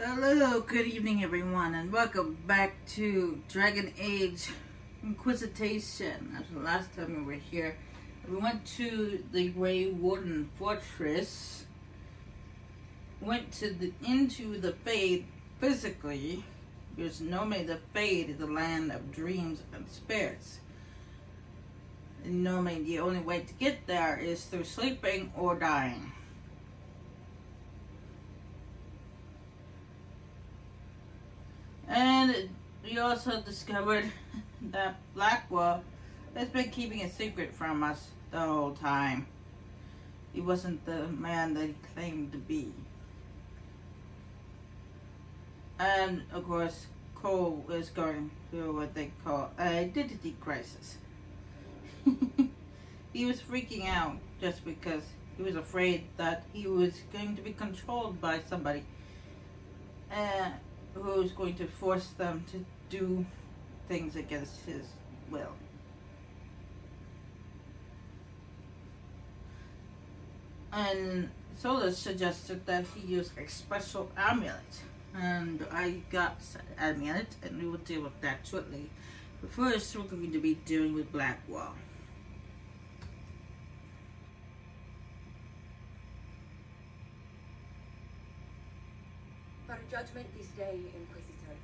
Hello, good evening everyone, and welcome back to Dragon Age Inquisition. That's the last time we were here. We went to the Grey Warden Fortress, went to the into the Fade physically, because normally the Fade is the land of dreams and spirits. And normally the only way to get there is through sleeping or dying. And we also discovered that Blackwall has been keeping a secret from us the whole time. He wasn't the man that he claimed to be. And of course, Cole is going through what they call an identity crisis. he was freaking out just because he was afraid that he was going to be controlled by somebody. Uh, who's going to force them to do things against his will. And Solas suggested that he use a special amulet. And I got amulet, and we will deal with that shortly. But first, we're going to be dealing with Blackwall. For judgment this day, Inquisitor,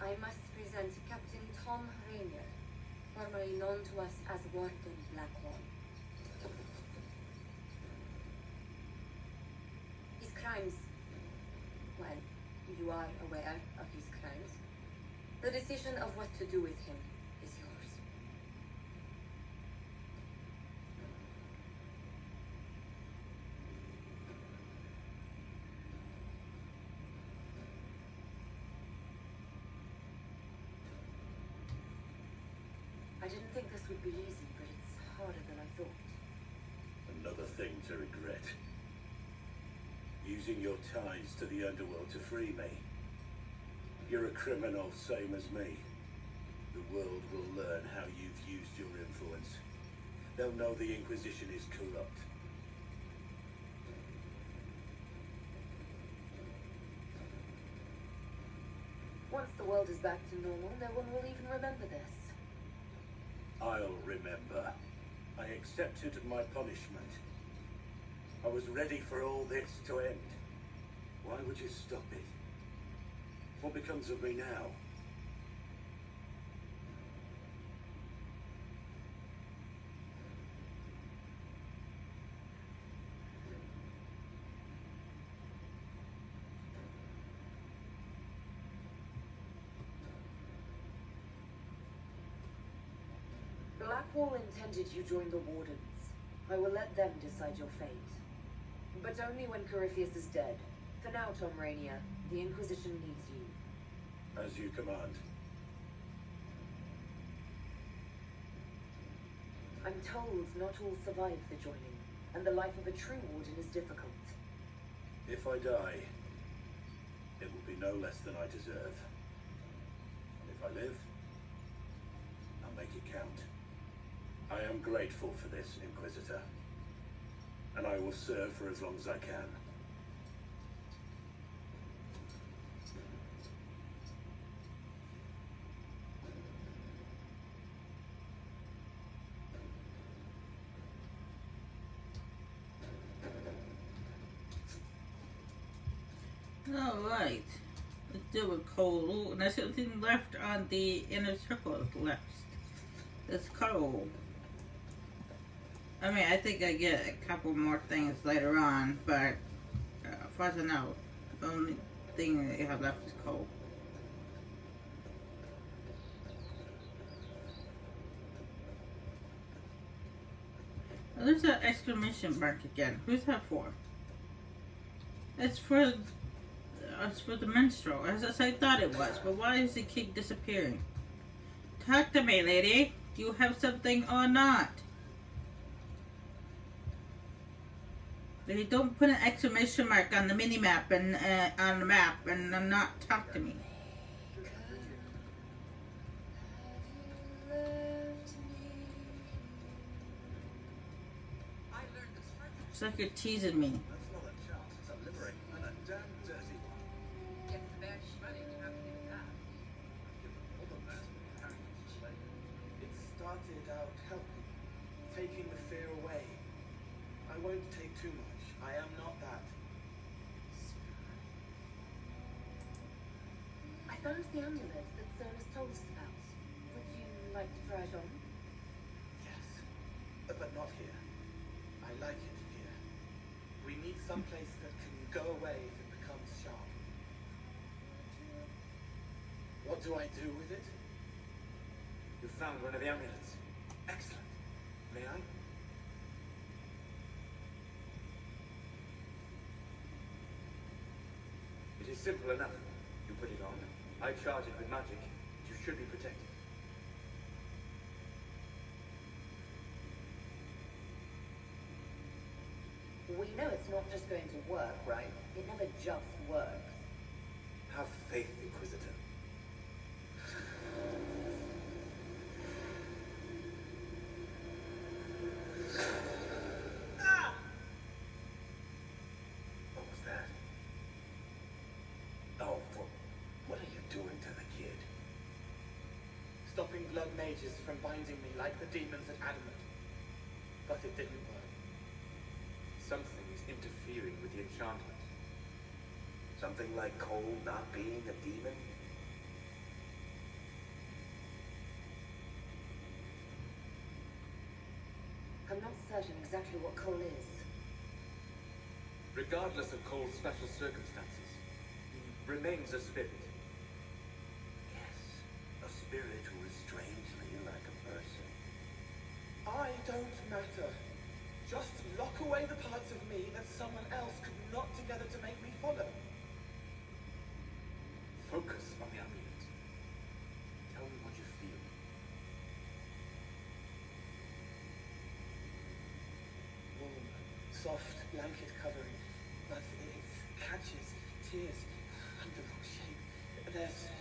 I must present Captain Thom Rainier, formerly known to us as Warden Blackwall. His crimes, well, you are aware of his crimes. The decision of what to do with him I didn't think this would be easy, but it's harder than I thought. Another thing to regret. Using your ties to the underworld to free me. You're a criminal, same as me. The world will learn how you've used your influence. They'll know the Inquisition is corrupt. Once the world is back to normal, no one will even remember this. I'll remember. I accepted my punishment. I was ready for all this to end. Why would you stop it? What becomes of me now? Blackwall intended you join the Wardens. I will let them decide your fate. But only when Corypheus is dead. For now, Thom Rainier, the Inquisition needs you. As you command. I'm told not all survive the joining, and the life of a true Warden is difficult. If I die, it will be no less than I deserve. And if I live, I'll make it count. I am grateful for this, Inquisitor. And I will serve for as long as I can. Alright. Let's deal with Cole. And there's something left on the inner circle left. That's Cole. I mean, I think I get a couple more things later on, but uh, as far as I know, the only thing that you have left is Cole. There's an exclamation mark again. Who's that for? It's for it's for the minstrel, as I thought it was. But why does it keep disappearing? Talk to me, lady. Do you have something or not? They don't put an exclamation mark on the mini map and uh, on the map and I'm not talk to me. It's like you're teasing me. started out helping, taking the fear away. I won't take I found the amulet that Cernus told us about. Would you like to try it on? Yes, but not here. I like it here. We need some place that can go away if it becomes sharp. What do I do with it? You found one of the amulets. Excellent. May I? It is simple enough. You put it on. I charge it with magic. You should be protected. We know it's not just going to work, right? It never just works. Have faith, Inquisitor. Blood mages from binding me like the demons at Adamant. But it didn't work. Something is interfering with the enchantment. Something like Cole not being a demon? I'm not certain exactly what Cole is. Regardless of Cole's special circumstances, he remains a spirit. Yes, a spirit matter. Just lock away the parts of me that someone else could knot together to make me follow. Focus on the amulet. Tell me what you feel. Warm, soft blanket covering, but it catches tears under wrong shape. There's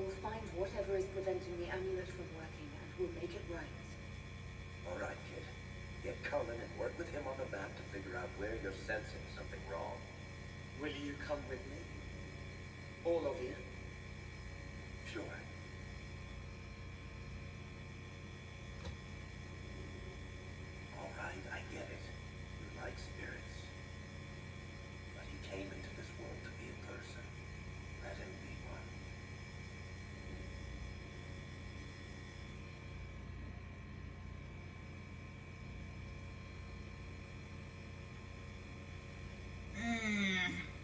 We'll find whatever is preventing the amulet from working and we'll make it right. All right, kid. Get Cullen and work with him on the map to figure out where you're sensing something wrong. Will you come with me? All of you? Sure. All right, I get it. You like spirits.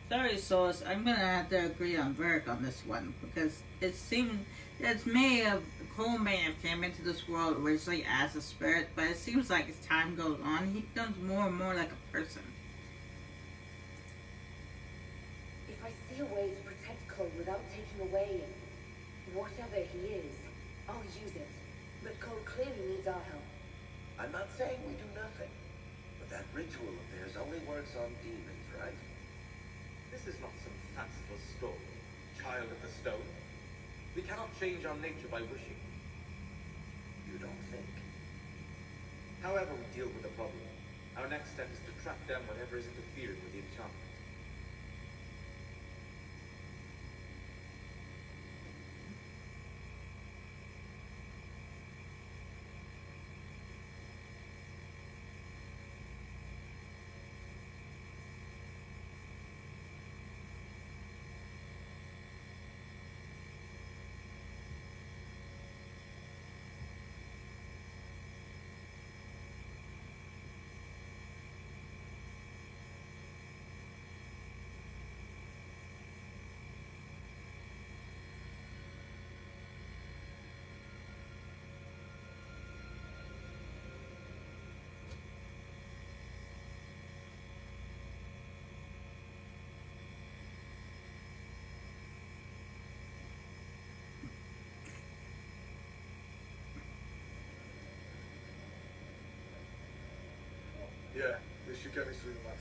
Sorry, Sauce. I'm gonna have to agree on Varric on this one because it seemed it's may have Cole may have came into this world originally as a spirit, but it seems like as time goes on, he becomes more and more like a person. If I see a way to protect Cole without taking away whatever he is, I'll use it. But Cole clearly needs our help. I'm not saying we do nothing. But that ritual of theirs only works on demons, right? This is not some fanciful story, child of the stone. We cannot change our nature by wishing. You don't think. However we deal with the problem, our next step is to track down whatever is interfering with the enchantment. Yeah, this should get me through the month.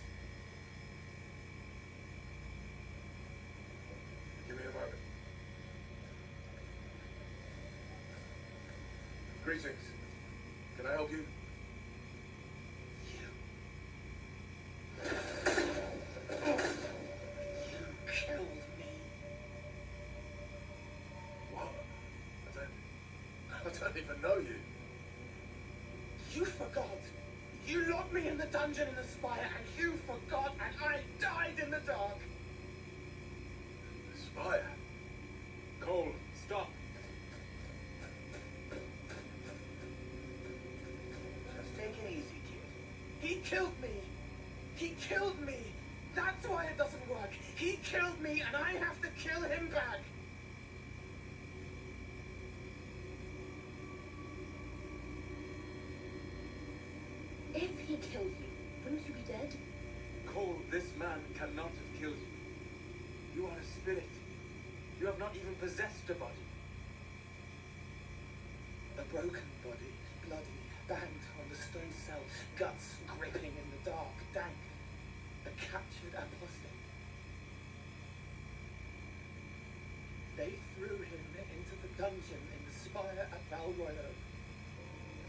Give me a moment. Greetings. Can I help you? I don't even know you. You forgot. You locked me in the dungeon in the spire, and you forgot, and I died in the dark. The spire. Cole, stop. Just take it easy, kid. He killed me. He killed me. That's why it doesn't work. He killed me, and I have to kill him back. Possessed a body. A broken body, bloody, banged on the stone cell, guts gripping in the dark, dank. A captured apostate. They threw him into the dungeon in the spire at Val Royeaux.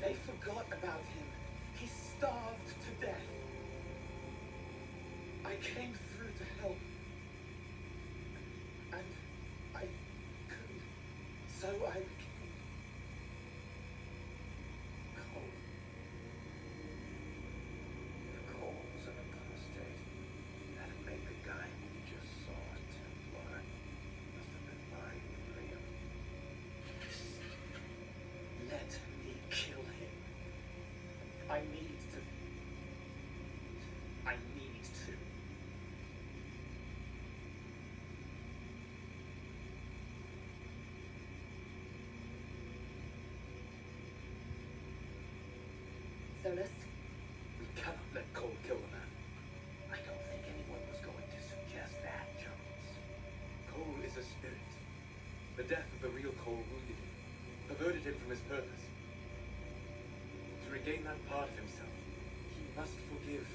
They forgot about him. He starved to death. I came through to help. And. So I Solas? We cannot let Cole kill the man. I don't think anyone was going to suggest that, Jones. Cole is a spirit. The death of the real Cole wounded him, perverted him from his purpose. To regain that part of himself, he must forgive.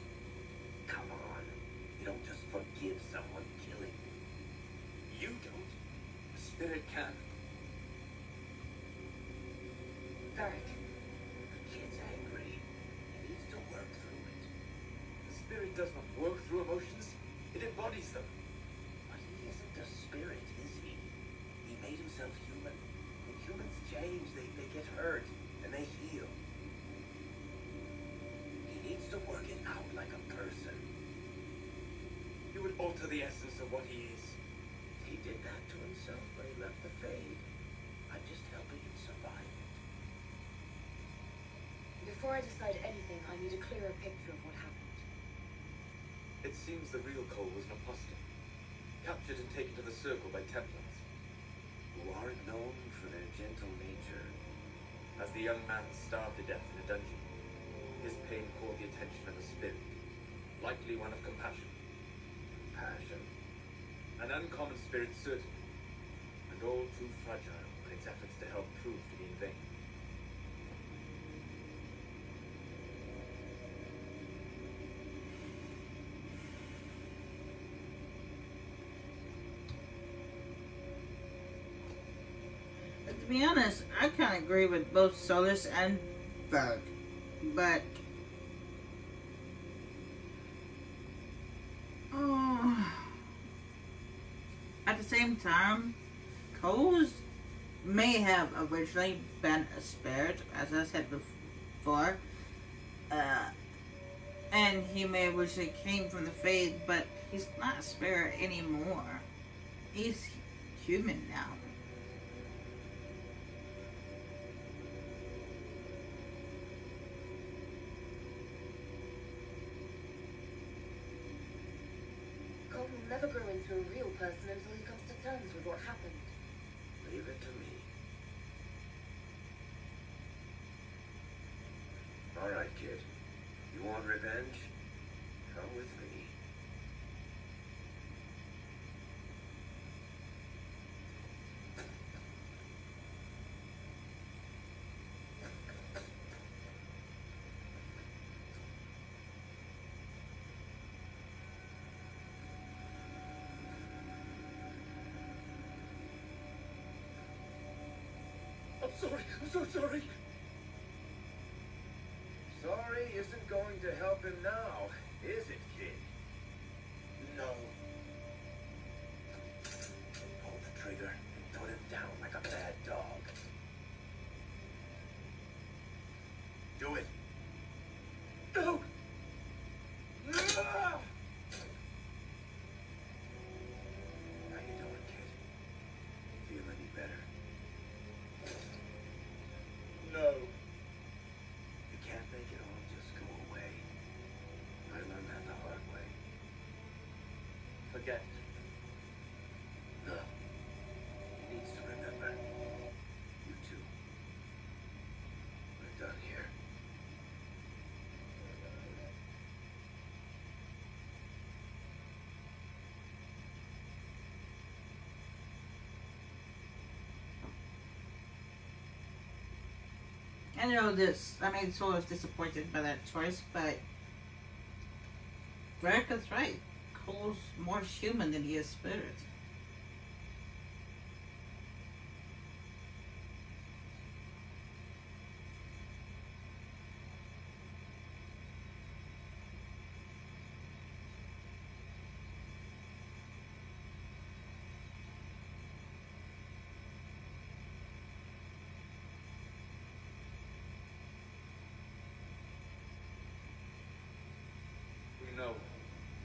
Come on. You don't just forgive someone killing. You don't. The spirit can. Varric. The kid's angry. He needs to work through it. The spirit does not work through emotions. It embodies them. But he isn't a spirit, is he? He made himself human. When humans change, they, they get hurt, and they heal. He needs to work it out like a person. He would alter the essence of what he is. He did that to himself when he left the Fade. I'm just helping him survive it. Before I decide anything, I need a clearer picture of what happened. It seems the real Cole was an apostate, captured and taken to the Circle by Templars. Who aren't known for their gentle nature. As the young man starved to death in a dungeon, his pain caught the attention of a spirit, likely one of compassion. Passion. An uncommon spirit, certainly, and all too fragile when its efforts to help prove to be in vain. Be honest, I kind of agree with both Solas and Berg, but oh, at the same time, Cole's may have originally been a spirit, as I said before, uh, and he may have originally came from the Fade, but he's not a spirit anymore. He's human now. Never grow into a real person until he comes to terms with what happened. Leave it to me. All right, kid. You want revenge? Come with me. sorry. I'm so sorry. Sorry isn't going to help him now, is it, kid? No. Forget. He needs to remember. You too. We're done here. I know this. I mean, Solo's disappointed by that choice, but Varric's right. Cole's more human than he is spirit.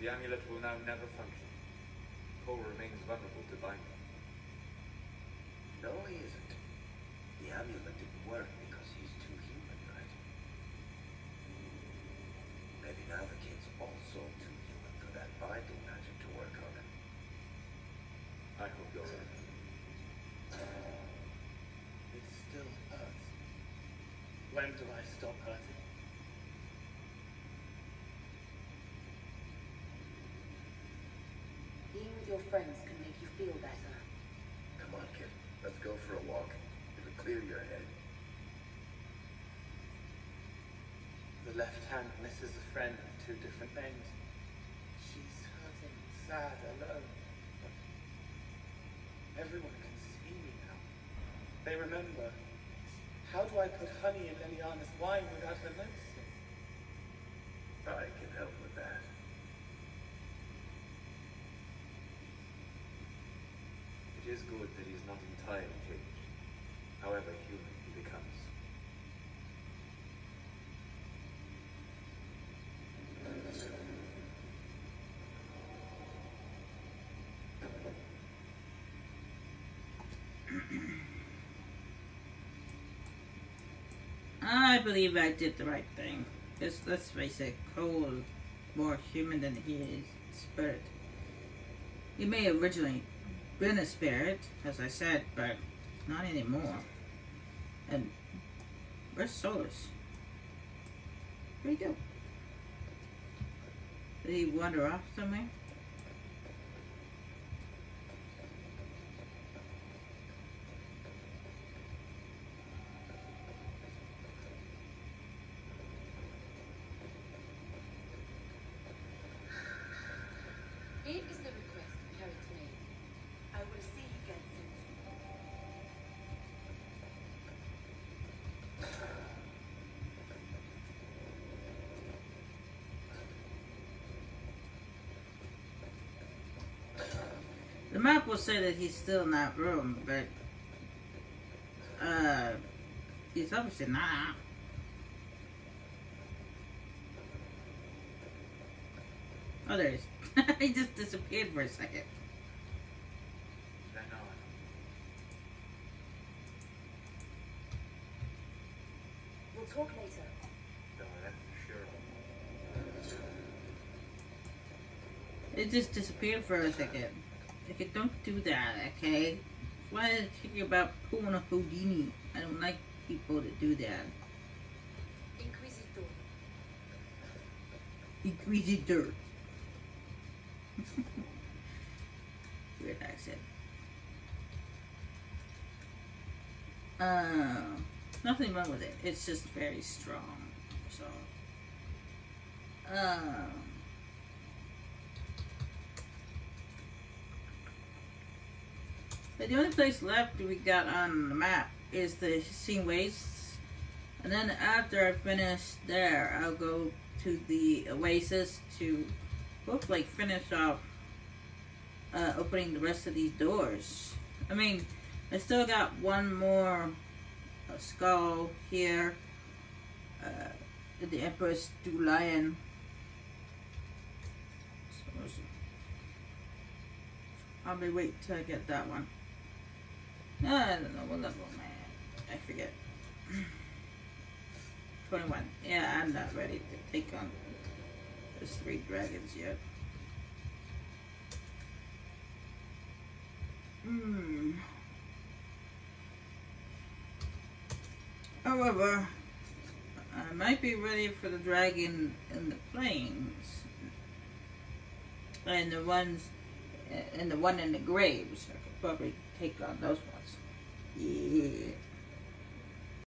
The amulet will now never function. Cole remains vulnerable to binding. No, he isn't. The amulet didn't work because he's too human, right? Maybe now the kid's also too human for that binding magic to work on him. I hope you're right. It still hurts. When do I stop hurting? With your friends can make you feel better. Come on, kid. Let's go for a walk. It'll clear your head. The left hand misses a friend with two different names. She's hurting, sad, alone. But everyone can see me now. They remember. How do I put honey in Leliana's wine without her noticing? I can help with that. It is good that he is not entirely changed, however human he becomes. I believe I did the right thing. Because let's face it, Cole is more human than he is spirit. He may originally been a spirit, as I said, but not anymore. And where's Solas? Where'd he go? Did he wander off somewhere? Map will say that he's still in that room, but uh, he's obviously not. Oh, there he is. he just disappeared for a second. We'll talk later. No, that's sure. It just disappeared for a second. Okay, don't do that, okay? Why did you think about pulling a Houdini? I don't like people that do that. Inquisitor. Inquisitor. Weird accent. Uh, nothing wrong with it. It's just very strong. So, um, the only place left we got on the map is the Scene Wastes. And then after I finish there, I'll go to the Oasis to hopefully finish off uh, opening the rest of these doors. I mean, I still got one more uh, skull here. Uh, the Emprise du Lion. So, probably wait till I get that one. I don't know what level am I at? I forget. 21. Yeah, I'm not ready to take on those three dragons yet. Hmm. However, I might be ready for the dragon in the plains. And the ones, and the one in the graves. I could probably take on those ones. Yeah.